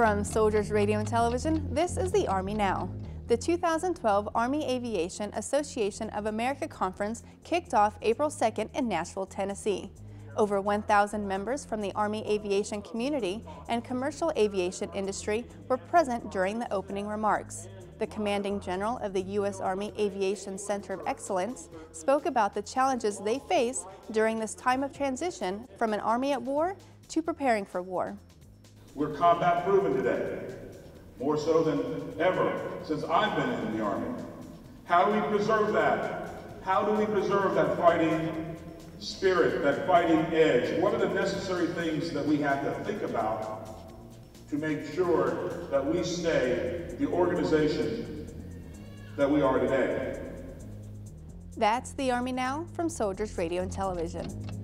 From Soldiers Radio and Television, this is the Army Now. The 2012 Army Aviation Association of America Conference kicked off April 2nd in Nashville, Tennessee. Over 1,000 members from the Army aviation community and commercial aviation industry were present during the opening remarks. The Commanding General of the U.S. Army Aviation Center of Excellence spoke about the challenges they face during this time of transition from an Army at war to preparing for war. We're combat proven today, more so than ever since I've been in the Army. How do we preserve that? How do we preserve that fighting spirit, that fighting edge? What are the necessary things that we have to think about to make sure that we stay the organization that we are today. That's the Army Now from Soldiers Radio and Television.